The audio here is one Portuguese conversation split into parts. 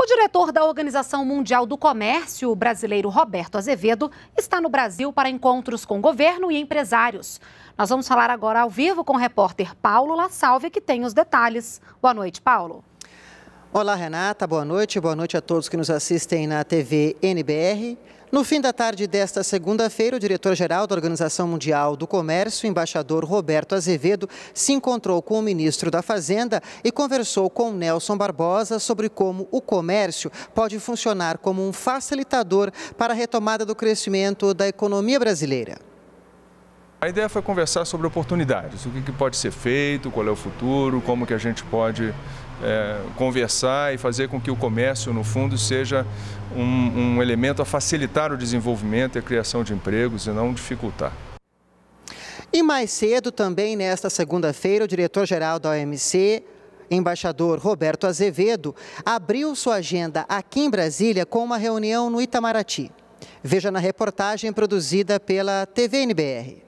O diretor da Organização Mundial do Comércio, o brasileiro Roberto Azevedo, está no Brasil para encontros com governo e empresários. Nós vamos falar agora ao vivo com o repórter Paulo La Salve, que tem os detalhes. Boa noite, Paulo. Olá, Renata. Boa noite. Boa noite a todos que nos assistem na TV NBR. No fim da tarde desta segunda-feira, o diretor-geral da Organização Mundial do Comércio, embaixador Roberto Azevedo, se encontrou com o ministro da Fazenda e conversou com Nelson Barbosa sobre como o comércio pode funcionar como um facilitador para a retomada do crescimento da economia brasileira. A ideia foi conversar sobre oportunidades, o que pode ser feito, qual é o futuro, como que a gente pode é, conversar e fazer com que o comércio, no fundo, seja um, um elemento a facilitar o desenvolvimento e a criação de empregos e não dificultar. E mais cedo, também nesta segunda-feira, o diretor-geral da OMC, embaixador Roberto Azevedo, abriu sua agenda aqui em Brasília com uma reunião no Itamaraty. Veja na reportagem produzida pela TVNBR.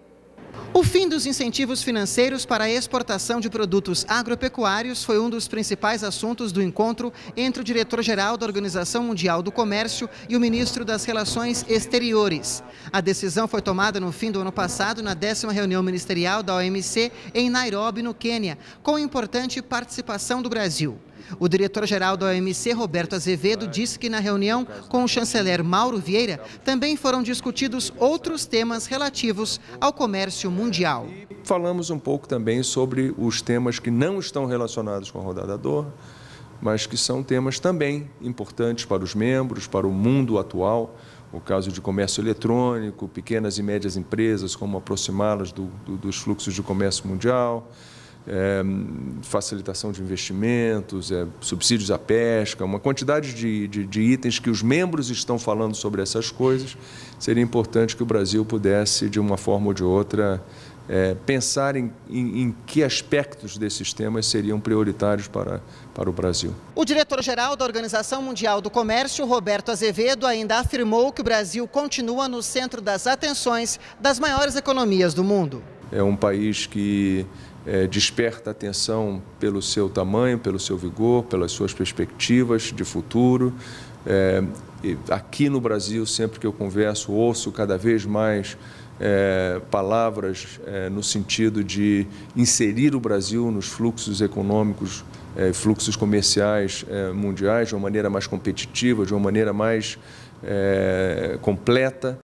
O fim dos incentivos financeiros para a exportação de produtos agropecuários foi um dos principais assuntos do encontro entre o diretor-geral da Organização Mundial do Comércio e o ministro das Relações Exteriores. A decisão foi tomada no fim do ano passado na décima reunião ministerial da OMC em Nairobi, no Quênia, com importante participação do Brasil. O diretor-geral da OMC, Roberto Azevedo, disse que na reunião com o chanceler Mauro Vieira também foram discutidos outros temas relativos ao comércio mundial. Falamos um pouco também sobre os temas que não estão relacionados com a rodada Doha, mas que são temas também importantes para os membros, para o mundo atual. O caso de comércio eletrônico, pequenas e médias empresas, como aproximá-las do, do, dos fluxos de comércio mundial é, facilitação de investimentos, é, subsídios à pesca, uma quantidade de, de, de, itens que os membros estão falando sobre essas coisas. Seria importante que o Brasil pudesse, de uma forma ou de outra, é, pensar em, em, em, que aspectos desses temas seriam prioritários para, para o Brasil. O diretor-geral da Organização Mundial do Comércio, Roberto Azevedo, ainda afirmou que o Brasil continua no centro das atenções das maiores economias do mundo. É um país que é, desperta atenção pelo seu tamanho, pelo seu vigor, pelas suas perspectivas de futuro. É, aqui no Brasil, sempre que eu converso, ouço cada vez mais é, palavras é, no sentido de inserir o Brasil nos fluxos econômicos, é, fluxos comerciais é, mundiais de uma maneira mais competitiva, de uma maneira mais completa.